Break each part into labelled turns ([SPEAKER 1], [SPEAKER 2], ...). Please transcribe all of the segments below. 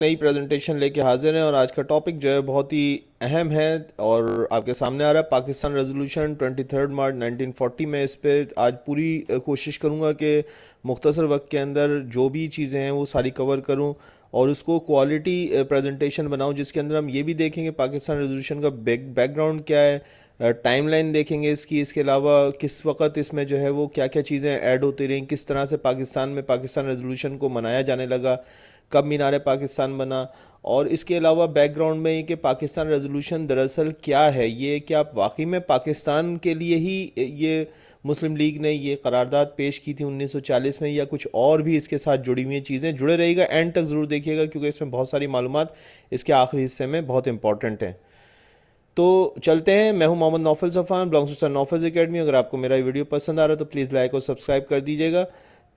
[SPEAKER 1] नई प्रेजेंटेशन लेके हाजिर हैं और आज का टॉपिक जो है बहुत ही अहम है और आपके सामने आ रहा है Pakistan resolution twenty third March 1940 में इस पर आज पूरी कोशिश करूँगा कि मुख्तसर वक्त के अंदर जो भी चीज़ें हैं वो सारी कवर करूँ और उसको क्वालिटी प्रेजेंटेशन बनाऊँ, जिसके अंदर हम ये भी देखेंगे पाकिस्तान रेजोल्यूशन का बैक बैकग्राउंड क्या है टाइमलाइन देखेंगे इसकी, इसके अलावा किस वक्त इसमें जो है वो क्या क्या चीज़ें ऐड होती रहीं, किस तरह से पाकिस्तान में पाकिस्तान रेजोल्यूशन को मनाया जाने लगा कब मीनार पाकिस्तान बना? और इसके अलावा बैकग्राउंड में ये कि पाकिस्तान रेजोल्यूशन दरअसल क्या है? ये कि आप वाकई में पाकिस्तान के लिए ही ये मुस्लिम लीग ने ये करारदाद पेश की थी 1940 में या कुछ और भी इसके साथ जुड़ी हुई चीज़ें? जुड़े रहेगा एंड तक ज़रूर देखिएगा क्योंकि इसमें बहुत सारी मालूम इसके आखिरी हिस्से में बहुत इंपॉर्टेंट हैं। तो चलते हैं। मैं हूँ Mohammad Naufal Safan blogs sir Naufal academy अगर आपको मेरा वीडियो पसंद आ रहा है तो प्लीज़ लाइक और सब्सक्राइब कर दीजिएगा।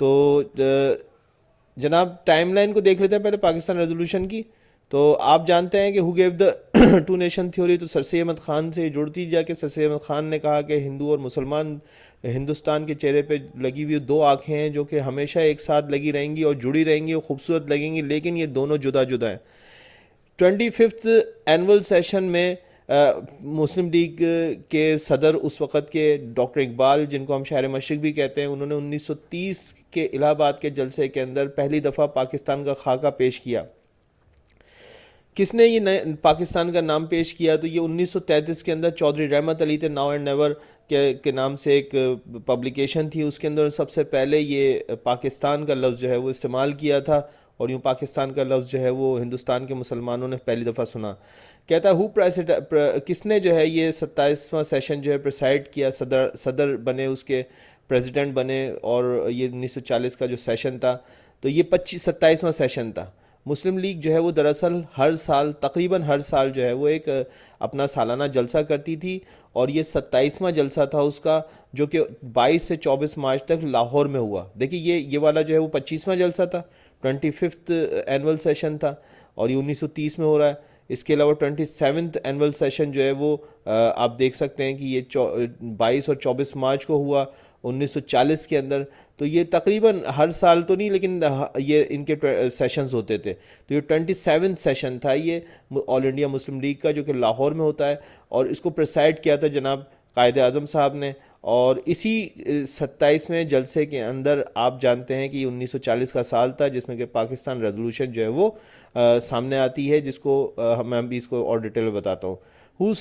[SPEAKER 1] तो जनाब टाइमलाइन को देख लेते हैं पहले पाकिस्तान रेजोल्यूशन की। तो आप जानते हैं कि who gave the two nation theory तो सर अहमद ख़ान से जुड़ती जाके सर अहमद ख़ान ने कहा कि हिंदू और मुसलमान, हिंदुस्तान के चेहरे पे लगी हुई दो आँखें हैं जो कि हमेशा एक साथ लगी रहेंगी और जुड़ी रहेंगी और ख़ूबसूरत लगेंगी, लेकिन ये दोनों जुदा जुदा हैं। ट्वेंटी फिफ्थ एनअल सेशन में मुस्लिम लीग के सदर उस वक़्त के डॉक्टर इकबाल, जिनको हम शहर मशरक भी कहते हैं, उन्होंने 1930 के इलाहाबाद के जलसे के अंदर पहली दफ़ा पाकिस्तान का खाका पेश किया। किसने ये पाकिस्तान का नाम पेश किया? तो ये 1933 के अंदर चौधरी रहमत अली थे, नाउ एंड नेवर के के नाम से एक पब्लिकेशन थी उसके अंदर। सबसे पहले ये पाकिस्तान का लफ्ज़ जो है वो इस्तेमाल किया था। और यूँ पाकिस्तान का लफ्ज़ जो है वो हिंदुस्तान के मुसलमानों ने पहली दफ़ा सुना। कहता है प्रेसिड किसने जो है ये सत्ताईसवां सेशन जो है प्रेसाइड किया? सदर सदर बने उसके प्रेसिडेंट बने और ये 1940 का जो सेशन था तो ये पच्चीस सत्ताईसवां सेशन था। मुस्लिम लीग जो है वो दरअसल हर साल, तकरीबन हर साल जो है वो एक, अपना सालाना जलसा करती थी और ये सत्ताईसवां जलसा था उसका, जो कि 22 से 24 मार्च तक लाहौर में हुआ। देखिए, ये ये वाला जो है वो पच्चीसवां जलसा था। ट्वेंटी फिफ्थ एनअल सेशन था और ये 1930 में हो रहा है। इसके अलावा ट्वेंटी सेवन्थ एनअल सेशन जो है वो आप देख सकते हैं कि ये बाईस और चौबीस मार्च को हुआ 1940 के अंदर। तो ये तकरीबन हर साल तो नहीं, लेकिन ये इनके सेशंस होते थे। तो ये ट्वेंटी सेवन सेशन था ये ऑल इंडिया मुस्लिम लीग का, जो कि लाहौर में होता है। और इसको प्रिसाइड किया था जनाब कायद अज़म साहब ने। और इसी सत्ताईसवें जलसे के अंदर आप जानते हैं कि 1940 का साल था जिसमें कि पाकिस्तान रेजोल्यूशन जो है वो आ, सामने आती है जिसको आ, मैं अभी इसको और डिटेल में बताता हूँ। Who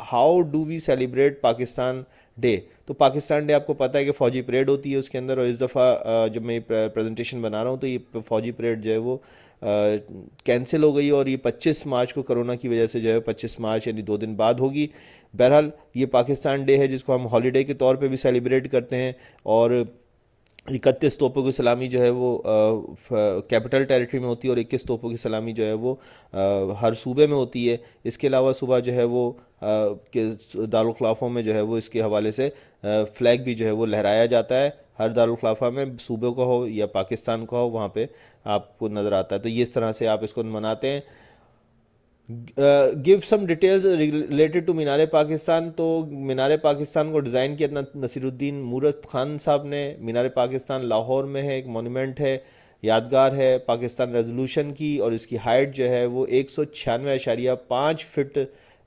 [SPEAKER 1] how do we celebrate Pakistan day तो पाकिस्तान डे आपको पता है कि फ़ौजी परेड होती है उसके अंदर और इस दफ़ा जब मैं प्रेजेंटेशन बना रहा हूँ तो ये फ़ौजी परेड जो है वो कैंसिल हो गई और ये 25 मार्च को कोरोना की वजह से जो है 25 मार्च यानी दो दिन बाद होगी। बहरहाल ये पाकिस्तान डे है जिसको हम हॉलीडे के तौर पे भी सेलिब्रेट करते हैं और इकतीस तोपों की सलामी जो है वो कैपिटल टेरिटरी में होती है और इक्कीस तोपों की सलामी जो है वो आ, हर सूबे में होती है। इसके अलावा सुबह जो है वो के दारखलाफ़ों में जो है वो इसके हवाले से फ़्लैग भी जो है वो लहराया जाता है। हर दारखलाफा में सूबे का हो या पाकिस्तान का हो, वहाँ पे आपको नज़र आता है। तो इस तरह से आप इसको मनाते हैं। Give some details related to Minar Pakistan तो मीनार पाकिस्तान को डिज़ाइन किया नसीरुद्दीन मूरत खान साहब ने। मीनार पाकिस्तान लाहौर में है, एक मोनूमेंट है, यादगार है पाकिस्तान रेजोल्यूशन की और इसकी हाइट जो है वो एक सौ छियानवे अशारिया पाँच फिट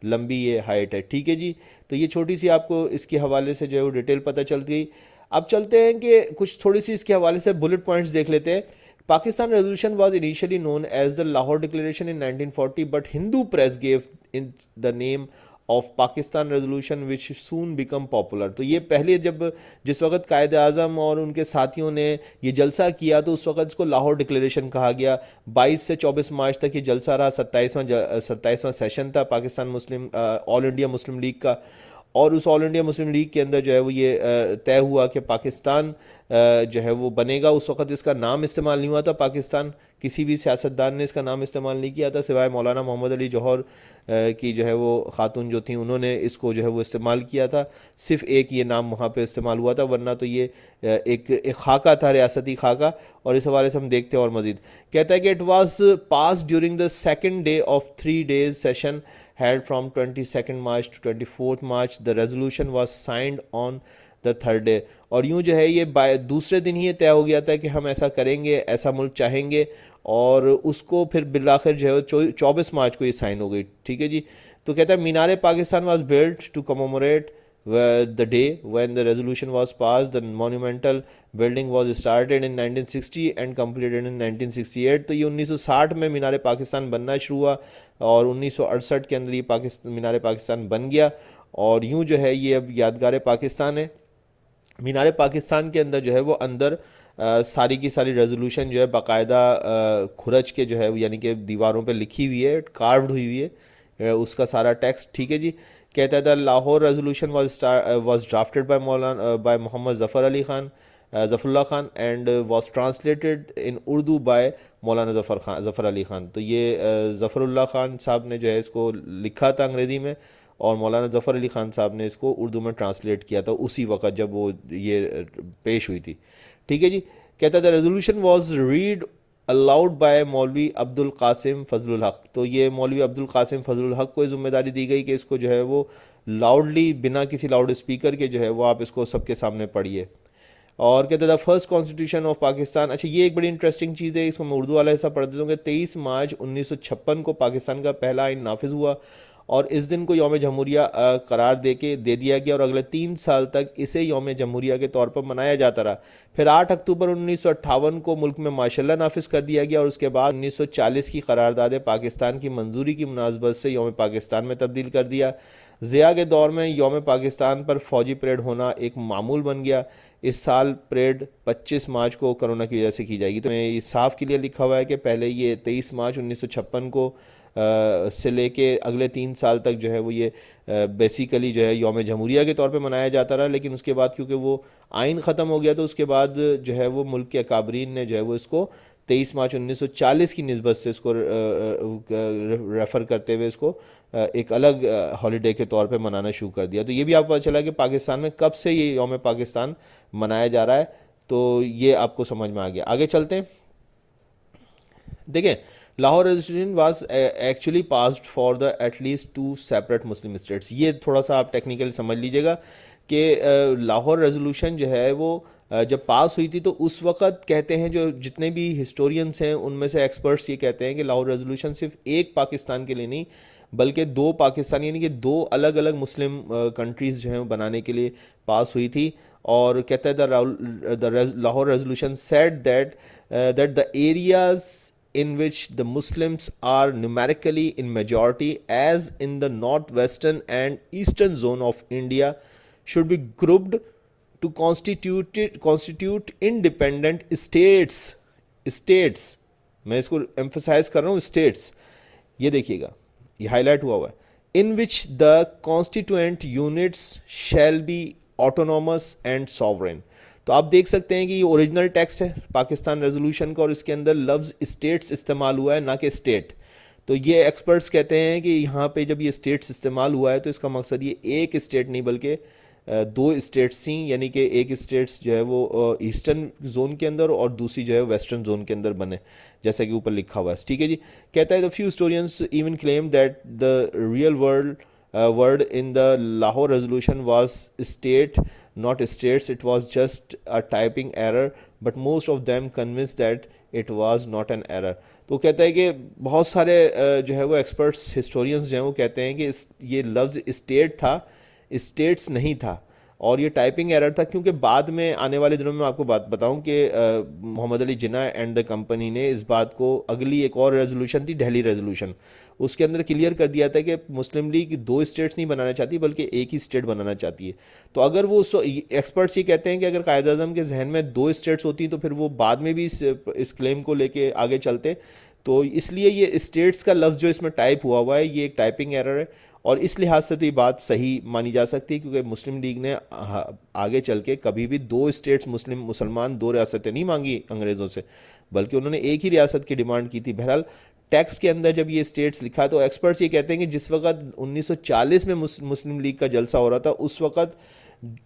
[SPEAKER 1] लंबी ये हाइट है। ठीक है जी? तो ये छोटी सी आपको इसके हवाले से जो है वो डिटेल पता चलती गई। अब चलते हैं कि कुछ थोड़ी सी इसके हवाले से बुलेट पॉइंट्स देख लेते हैं। Pakistan resolution was initially known as the Lahore declaration in 1940 but Hindu press gave in the name of Pakistan resolution which soon become popular तो ये पहले जब जिस वक्त कायद अज़म और उनके साथियों ने ये जलसा किया तो उस वक्त इसको लाहौर डिक्लेरेशन कहा गया। 22 से 24 मार्च तक ये जलसा रहा। सत्ताईसवां सत्ताईसवां सेशन था पाकिस्तान मुस्लिम ऑल इंडिया मुस्लिम लीग का। और उस ऑल इंडिया मुस्लिम लीग के अंदर जो है वो ये तय हुआ कि पाकिस्तान जो है वो बनेगा। उस वक्त इसका नाम इस्तेमाल नहीं हुआ था। पाकिस्तान किसी भी सियासतदान ने इसका नाम इस्तेमाल नहीं किया था, सिवाय मौलाना मोहम्मद अली जौहर की जो है वो ख़ातून जो थी, उन्होंने इसको जो है वो इस्तेमाल किया था। सिर्फ़ एक ये नाम वहाँ पे इस्तेमाल हुआ था, वरना तो ये एक एक खाका था, रियासती खाका। और इस हवाले से हम देखते हैं और मज़ीद। कहता है कि it was pass during the second day of three days session held from 22nd March to 24th March. The resolution was signed on the third day और यूँ जो है ये दूसरे दिन ही ये तय हो गया था कि हम ऐसा करेंगे, ऐसा मुल्क चाहेंगे और उसको फिर बिलाखिर जो है चौबीस मार्च को ये साइन हो गई। ठीक है जी? तो कहता है, Minar Pakistan was built to commemorate the day when the resolution was passed the monumental building was started in 1960 and completed in 1968 तो ये 1960 में मीनार पाकिस्तान बनना शुरू हुआ और 1968 के अंदर ये पाकिस्तान मीनार पाकिस्तान बन गया। और यूँ जो है ये अब यादगार पाकिस्तान है। मीनार पाकिस्तान के अंदर जो है वो अंदर आ, सारी की सारी रेजोल्यूशन जो है बाकायदा खुरच के जो है यानी कि दीवारों पे लिखी हुई है कार्व्ड हुई हुई है। उसका सारा टेक्स्ट ठीक है जी? कहता था Lahore resolution was was drafted by Maulana by Mohammad Zafar Ali Khan Zafarullah Khan and was translated in Urdu by Maulana Zafar Khan, Zafar Ali Khan. तो ये ज़फ़रुल्ला ख़ान साहब ने जो है इसको लिखा था अंग्रेज़ी में और मौलाना ज़फ़र अली ख़ान साहब ने इसको उर्दू में ट्रांसलेट किया था उसी वक्त जब वो ये पेश हुई थी। ठीक है जी? कहता था resolution was read aloud by Maulvi Abdul Qasim Fazlul हक। तो ये मौलवी अब्दुल कासिम फजलुल हक को ज़िम्मेदारी दी गई कि इसको जो है वो लाउडली बिना किसी लाउड स्पीकर के जो है वो आप इसको सबके सामने पढ़िए। और कहते the first constitution of Pakistan अच्छा ये एक बड़ी इंटरेस्टिंग चीज़ है, इसको मैं उर्दू वाला हिस्सा पढ़ देता हूँ कि तेईस मार्च उन्नीस सौ छप्पन को पाकिस्तान का पहला आइन नाफिज हुआ। और इस दिन को योम जमहूरिया करार दे के दे दिया गया और अगले तीन साल तक इसे योम जमहूरिया के तौर पर मनाया जाता रहा। फिर 8 अक्टूबर उन्नीस सौ अट्ठावन को मुल्क में माशाल्लाह नाफिज कर दिया गया और उसके बाद 1940 की करारदाद पाकिस्तान की मंजूरी की मुनासबत से योम पाकिस्तान में तब्दील कर दिया। ज़िया के दौर में योम पाकिस्तान पर फौजी परेड होना एक मामूल बन गया। इस साल परेड 25 मार्च को कोरोना की वजह से की जाएगी। तो मैं साफ़ के लिए लिखा हुआ है कि पहले ये 23 मार्च उन्नीस सौ छप्पन को से लेके अगले तीन साल तक जो है वो ये बेसिकली जो है योम जमहूरिया के तौर पे मनाया जाता रहा, लेकिन उसके बाद क्योंकि वो आइन ख़त्म हो गया तो उसके बाद जो है वो मुल्क के अकाबरीन ने जो है वो इसको तेईस मार्च 1940 की नस्बत से इसको रेफ़र करते हुए इसको एक अलग हॉलीडे के तौर पे मनाना शुरू कर दिया। तो ये भी आपको पता चला कि पाकिस्तान में कब से ये योम पाकिस्तान मनाया जा रहा है तो ये आपको समझ में आ गया। आगे चलते हैं। देखें Lahore resolution was actually passed for the at least two separate Muslim states ये थोड़ा सा आप टेक्निकली समझ लीजिएगा कि लाहौर रेजोल्यूशन जो है वो जब पास हुई थी तो उस वक्त कहते हैं जो जितने भी हिस्टोरियंस हैं, उनमें से एक्सपर्ट्स ये कहते हैं कि लाहौर रेजोल्यूशन सिर्फ़ एक पाकिस्तान के लिए नहीं, बल्कि दो पाकिस्तान, यानी कि दो अलग अलग मुस्लिम कंट्रीज़ जो हैं बनाने के लिए पास हुई थी। और कहते हैं the Lahore resolution said that that the areas in which the Muslims are numerically in majority, as in the northwestern and eastern zone of India, should be grouped to constitute constitute independent states. States, मैं इसको emphasize कर रहा हूँ states. ये देखिएगा ये highlight हुआ हुआ है in which the constituent units shall be autonomous and sovereign. तो आप देख सकते हैं कि ये ओरिजिनल टेक्स्ट है, पाकिस्तान रेजोल्यूशन का और इसके अंदर लफ्ज़ स्टेट्स इस्तेमाल हुआ है, ना कि स्टेट तो ये एक्सपर्ट्स कहते हैं कि यहाँ पे जब ये स्टेट्स इस्तेमाल हुआ है तो इसका मकसद ये एक स्टेट नहीं बल्कि दो स्टेट्स थी, यानी कि एक स्टेट्स जो है वो ईस्टर्न जोन के अंदर और दूसरी जो है वेस्टर्न जोन के अंदर बने, जैसा कि ऊपर लिखा हुआ है। ठीक है जी? कहता है the few historians even claim that the real world word in the Lahore resolution was state not states. It was just a typing error, but most of them convinced it was not an error. तो कहता है कि बहुत सारे जो है वो experts historians जो हैं वो कहते हैं कि ये लफ्ज़ स्टेट था स्टेट्स नहीं था। और ये टाइपिंग एरर था क्योंकि बाद में, आने वाले दिनों में आपको बात बताऊँ कि Mohammad Ali Jinnah and the company ने इस बात को अगली एक और रेजोल्यूशन थी, दिल्ली रेजोल्यूशन उसके अंदर क्लियर कर दिया था कि मुस्लिम लीग दो स्टेट्स नहीं बनाना चाहती बल्कि एक ही स्टेट बनाना चाहती है। तो अगर वो एक्सपर्ट्स ये कहते हैं कि अगर कायद अजम के जहन में दो स्टेट्स होती तो फिर वो बाद में भी इस, इस क्लेम को लेके आगे चलते। तो इसलिए ये स्टेट्स का लफ्ज़ जो इसमें टाइप हुआ हुआ है ये एक टाइपिंग एरर है। और इस लिहाज से तो ये बात सही मानी जा सकती है क्योंकि मुस्लिम लीग ने आगे चल के कभी भी दो स्टेट्स मुस्लिम मुसलमान दो रियासतें नहीं मांगी अंग्रेज़ों से बल्कि उन्होंने एक ही रियासत की डिमांड की थी। बहरहाल टैक्स के अंदर जब ये स्टेट्स लिखा तो एक्सपर्ट्स ये कहते हैं कि जिस वक्त 1940 में मुस्लिम लीग का जलसा हो रहा था, उस वक्त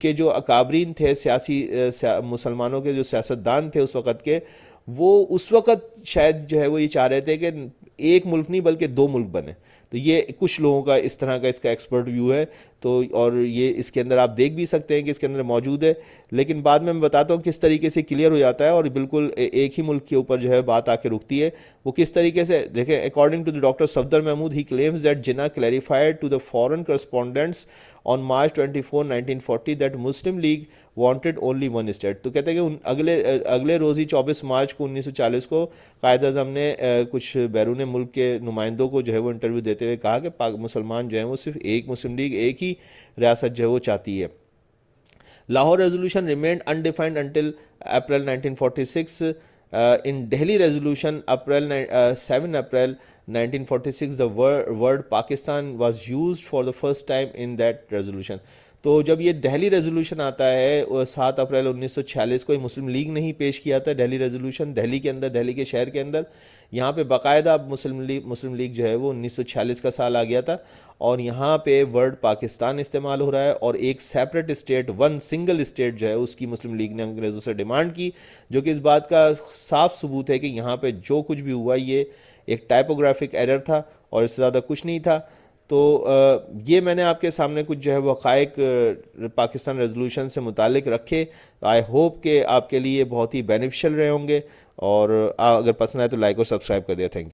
[SPEAKER 1] के जो अकाबरीन थे, सियासी मुसलमानों के जो सियासतदान थे उस वक्त के, वो उस वक्त शायद जो है वो ये चाह रहे थे कि एक मुल्क नहीं, बल्कि दो मुल्क बने। तो ये कुछ लोगों का इस तरह का इसका एक्सपर्ट व्यू है। तो और ये इसके अंदर आप देख भी सकते हैं कि इसके अंदर मौजूद है। लेकिन बाद में मैं बताता हूँ किस तरीके से क्लियर हो जाता है और बिल्कुल एक ही मुल्क के ऊपर जो है बात आके रुकती है। वो किस तरीके से, देखें according to the doctor Safdar Mahmood he claims that Jinnah clarified to the foreign correspondents on March 24 1940 that Muslim League wanted only one state तो कहते हैं कि उन, अगले अगले रोज़ ही चौबीस मार्च को 1940 को कायद अजम ने कुछ बैरून मुल्क के नुमाइंदों को जो है वो इंटरव्यू देते हुए कहा कि मुसलमान जो है वो सिर्फ़ एक मुस्लिम लीग एक ही रियासत जो है वो चाहती है। Lahore resolution remained undefined until April 1946 in daily resolution April seven April 1946 the word, word Pakistan was used for the first time in that resolution तो जब ये दिल्ली रेजोल्यूशन आता है सात अप्रैल 1946 को ये मुस्लिम लीग ने ही पेश किया था, दिल्ली रेजोल्यूशन दिल्ली के अंदर, दिल्ली के शहर के अंदर। यहाँ पे बाकायदा मुस्लिम लीग मुस्लिम लीग जो है वो 1946 का साल आ गया था और यहाँ पे वर्ड पाकिस्तान इस्तेमाल हो रहा है और एक separate state one single state जो है उसकी मुस्लिम लीग ने अंग्रेज़ों से डिमांड की, जो कि इस बात का साफ़ सबूत है कि यहाँ पर जो कुछ भी हुआ, ये एक टाइपोग्राफिक एरर था और इससे ज़्यादा कुछ नहीं था। तो ये मैंने आपके सामने कुछ जो है वो हक़ पाकिस्तान रेजोल्यूशन से मुतक रखे। आई होप के आपके लिए बहुत ही बेनिफिशियल रहे होंगे। और अगर पसंद आए तो लाइक और सब्सक्राइब कर दिया। Thank you